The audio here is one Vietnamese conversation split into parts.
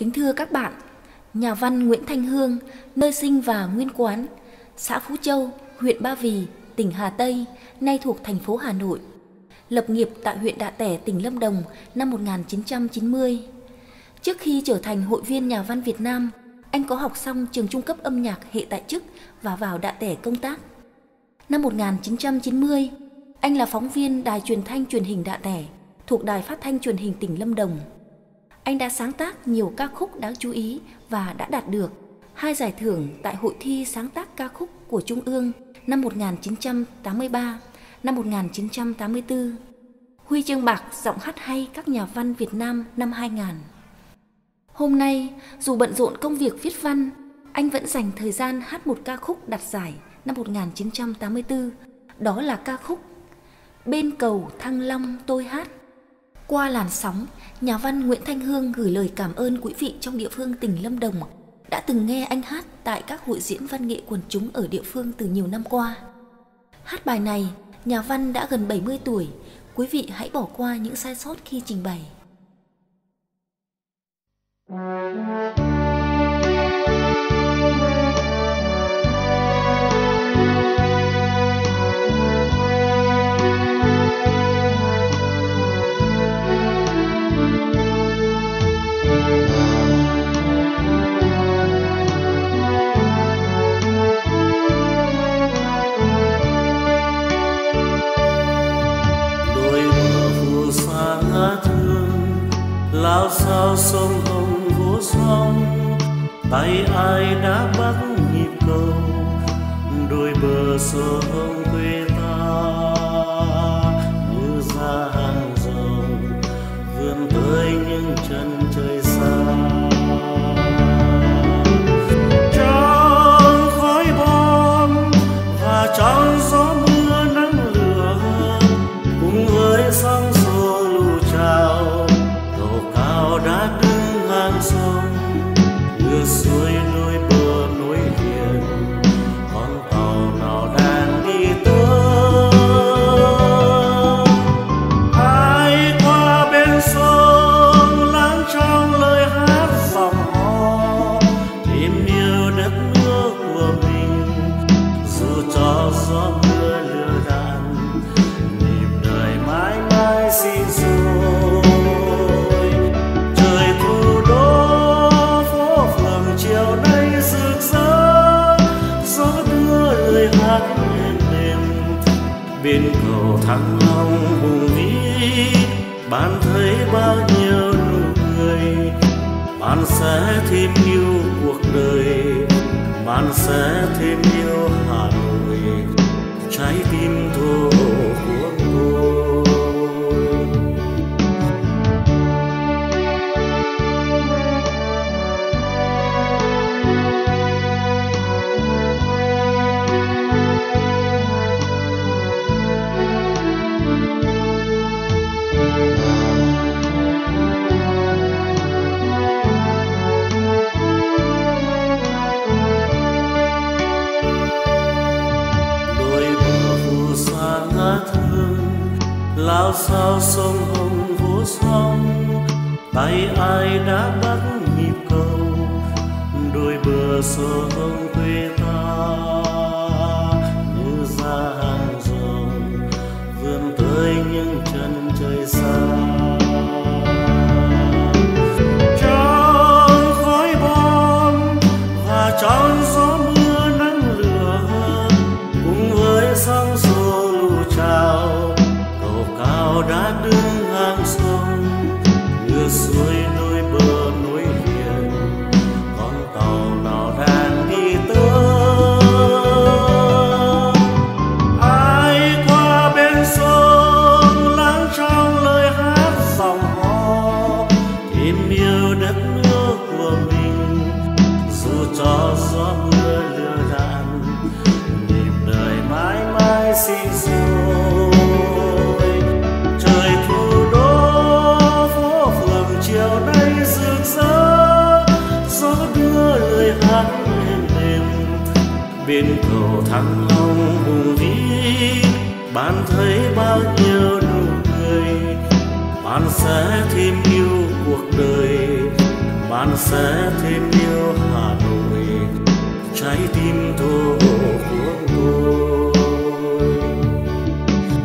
Kính thưa các bạn, nhà văn Nguyễn Thanh Hương, nơi sinh và nguyên quán, xã Phú Châu, huyện Ba Vì, tỉnh Hà Tây, nay thuộc thành phố Hà Nội. Lập nghiệp tại huyện Đạ Tẻ, tỉnh Lâm Đồng năm 1990. Trước khi trở thành hội viên nhà văn Việt Nam, anh có học xong trường trung cấp âm nhạc hệ tại chức và vào Đạ Tẻ công tác. Năm 1990, anh là phóng viên đài truyền thanh truyền hình Đạ Tẻ thuộc đài phát thanh truyền hình tỉnh Lâm Đồng. Anh đã sáng tác nhiều ca khúc đáng chú ý và đã đạt được hai giải thưởng tại Hội thi sáng tác ca khúc của Trung ương năm 1983, năm 1984. Huy chương bạc giọng hát hay các nhà văn Việt Nam năm 2000. Hôm nay, dù bận rộn công việc viết văn, anh vẫn dành thời gian hát một ca khúc đạt giải năm 1984, đó là ca khúc Bên cầu Thăng Long tôi hát. Qua làn sóng, nhà văn Nguyễn Thanh Hương gửi lời cảm ơn quý vị trong địa phương tỉnh Lâm Đồng đã từng nghe anh hát tại các hội diễn văn nghệ quần chúng ở địa phương từ nhiều năm qua. Hát bài này, nhà văn đã gần 70 tuổi, quý vị hãy bỏ qua những sai sót khi trình bày. Sao sông hồng vô sóng tay ai đã bắt nhịp cầu? Đôi bờ sông quê ta như ra hàng rồng, vươn tới những chân bên cầu thăng long hùng vĩ bạn thấy bao nhiêu nụ cười. Bạn sẽ thêm yêu cuộc đời, bạn sẽ thêm yêu hà nội. Trái tim thôi lao sao sông hồng vô sóng tay ai đã bắt nhịp cầu? Đôi bờ sông quê ta yêu đất nước của mình. Dù cho gió mưa lừa đạn nhịp đời mãi mãi xin rồi. Chiều nay rực rỡ, gió đưa lời hát lên đêm bên cầu thăng long hùng vĩ, bạn thấy bao nhiêu nụ cười. Bạn sẽ thêm yêu cuộc đời bạn sẽ thêm yêu hà nội. Trái tim thủ đô của tôi.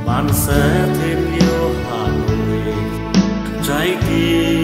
Bạn sẽ thêm yêu hà nội. Trái tim